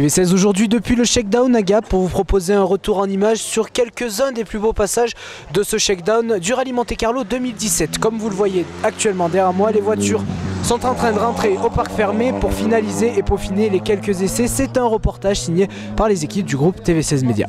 TV16 aujourd'hui depuis le Shakedown à Gap pour vous proposer un retour en images sur quelques-uns des plus beaux passages de ce Shakedown du Rallye Monte Carlo 2017. Comme vous le voyez actuellement derrière moi, les voitures sont en train de rentrer au parc fermé pour finaliser et peaufiner les quelques essais. C'est un reportage signé par les équipes du groupe TV16 Média.